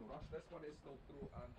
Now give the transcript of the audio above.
no rush. This one is still through and